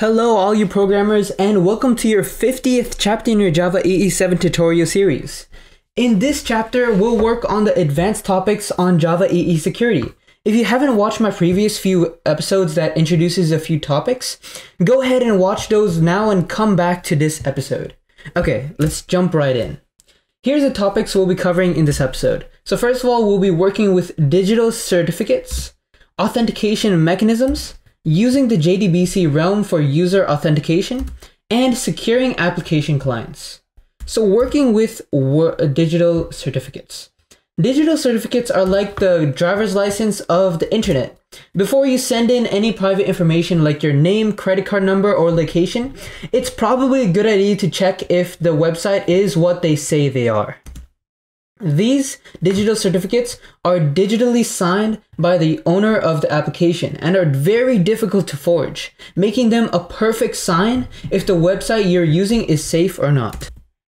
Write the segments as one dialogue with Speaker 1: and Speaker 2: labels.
Speaker 1: Hello, all you programmers, and welcome to your 50th chapter in your Java EE7 tutorial series. In this chapter, we'll work on the advanced topics on Java EE security. If you haven't watched my previous few episodes that introduces a few topics, go ahead and watch those now and come back to this episode. Okay, let's jump right in. Here's the topics we'll be covering in this episode. So first of all, we'll be working with digital certificates, authentication mechanisms, using the JDBC realm for user authentication, and securing application clients. So working with uh, digital certificates. Digital certificates are like the driver's license of the internet. Before you send in any private information like your name, credit card number, or location, it's probably a good idea to check if the website is what they say they are. These digital certificates are digitally signed by the owner of the application and are very difficult to forge, making them a perfect sign if the website you're using is safe or not.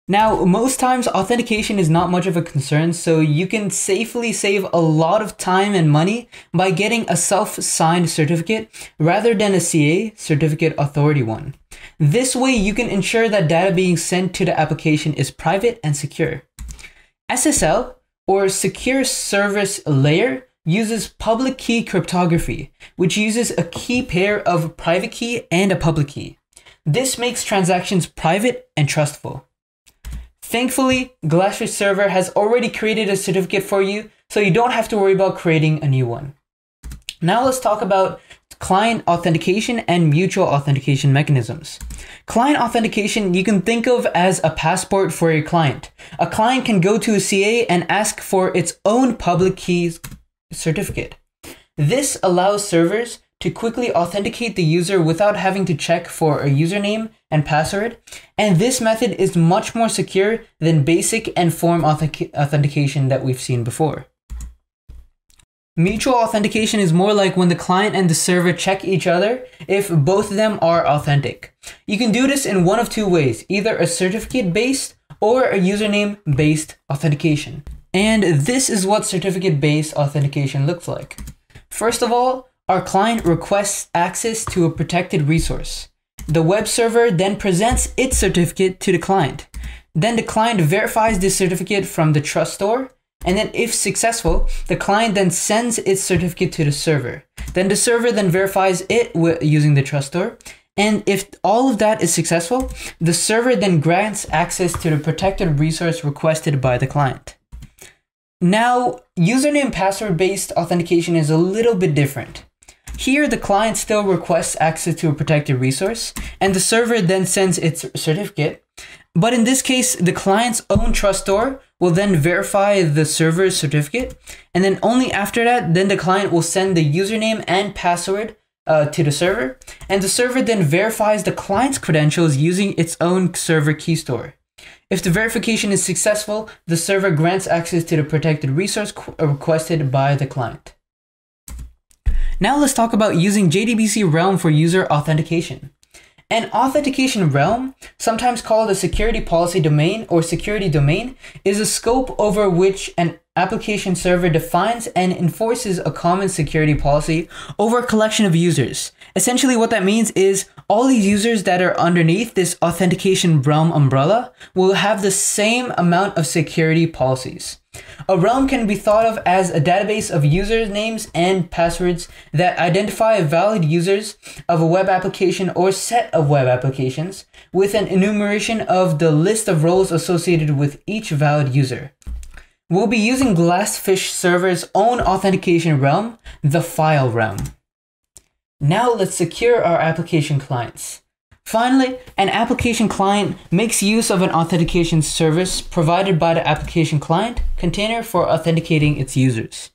Speaker 1: Now, most times authentication is not much of a concern, so you can safely save a lot of time and money by getting a self-signed certificate rather than a CA, Certificate Authority one. This way you can ensure that data being sent to the application is private and secure. SSL, or Secure Service Layer, uses public key cryptography, which uses a key pair of a private key and a public key. This makes transactions private and trustful. Thankfully, Glassfish Server has already created a certificate for you, so you don't have to worry about creating a new one. Now let's talk about client authentication and mutual authentication mechanisms. Client authentication you can think of as a passport for your client. A client can go to a CA and ask for its own public keys certificate. This allows servers to quickly authenticate the user without having to check for a username and password. And this method is much more secure than basic and form authentication that we've seen before. Mutual authentication is more like when the client and the server check each other if both of them are authentic. You can do this in one of two ways, either a certificate based or a username based authentication. And this is what certificate based authentication looks like. First of all, our client requests access to a protected resource. The web server then presents its certificate to the client. Then the client verifies this certificate from the trust store. And then if successful, the client then sends its certificate to the server. Then the server then verifies it using the trust store. And if all of that is successful, the server then grants access to the protected resource requested by the client. Now, username password based authentication is a little bit different. Here, the client still requests access to a protected resource, and the server then sends its certificate. But in this case, the client's own trust store will then verify the server's certificate, and then only after that, then the client will send the username and password uh, to the server, and the server then verifies the client's credentials using its own server key store. If the verification is successful, the server grants access to the protected resource requested by the client. Now let's talk about using JDBC Realm for user authentication. An authentication realm, sometimes called a security policy domain or security domain, is a scope over which an application server defines and enforces a common security policy over a collection of users. Essentially, what that means is all these users that are underneath this authentication realm umbrella will have the same amount of security policies. A realm can be thought of as a database of users' names and passwords that identify valid users of a web application or set of web applications with an enumeration of the list of roles associated with each valid user. We'll be using Glassfish Server's own authentication realm, the file realm. Now let's secure our application clients. Finally, an application client makes use of an authentication service provided by the application client container for authenticating its users.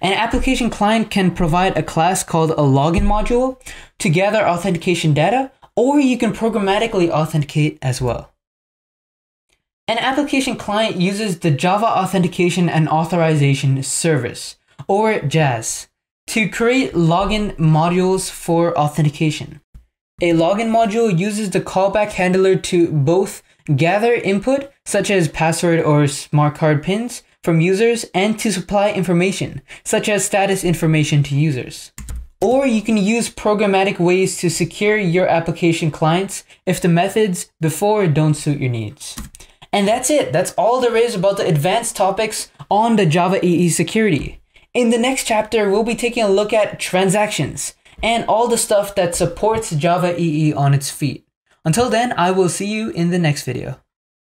Speaker 1: An application client can provide a class called a login module to gather authentication data, or you can programmatically authenticate as well. An application client uses the Java Authentication and Authorization Service, or JAAS, to create login modules for authentication. A login module uses the callback handler to both gather input, such as password or smart card pins, from users and to supply information, such as status information to users. Or you can use programmatic ways to secure your application clients if the methods before don't suit your needs. And that's it. That's all there is about the advanced topics on the Java EE security. In the next chapter, we'll be taking a look at transactions and all the stuff that supports Java EE on its feet. Until then, I will see you in the next video.